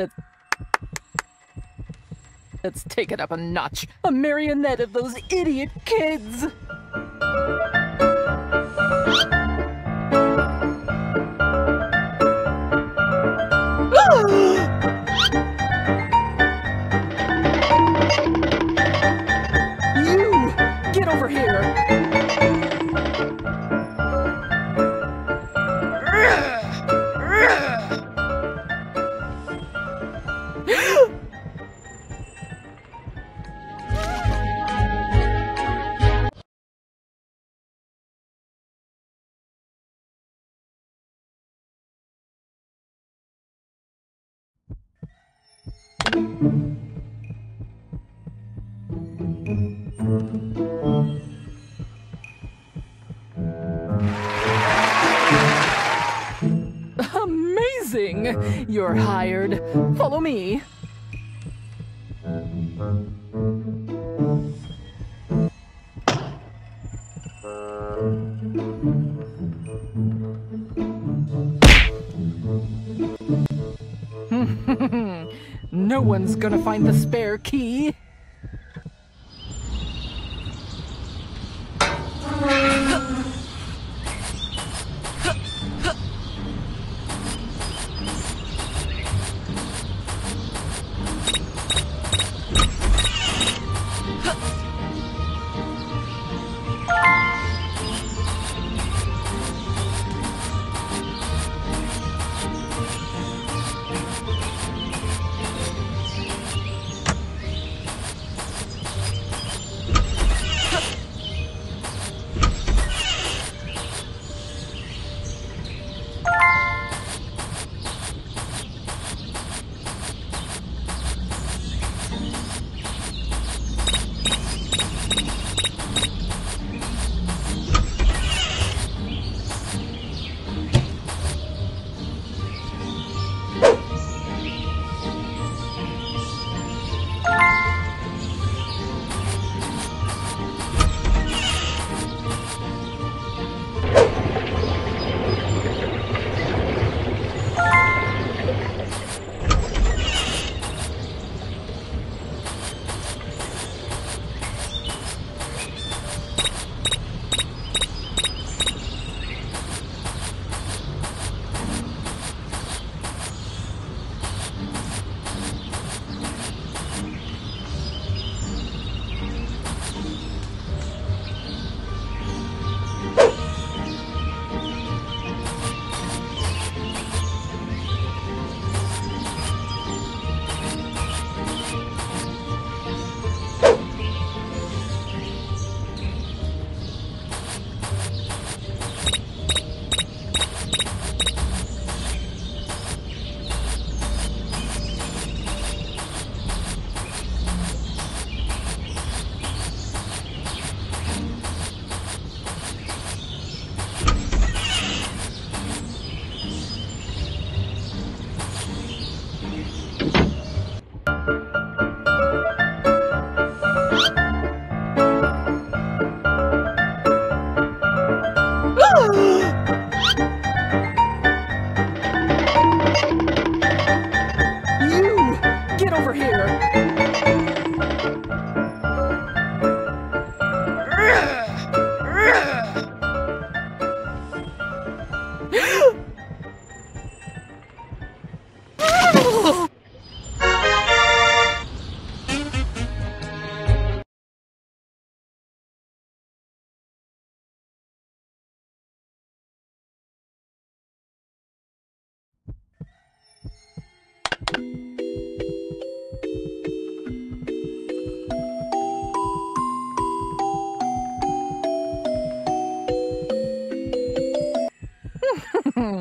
Let's Let's take it up a notch. A marionette of those idiot kids. Amazing! You're hired. Follow me. One's gonna find the spare key.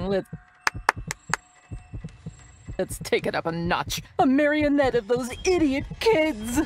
Let's Let's take it up a notch. A marionette of those idiot kids.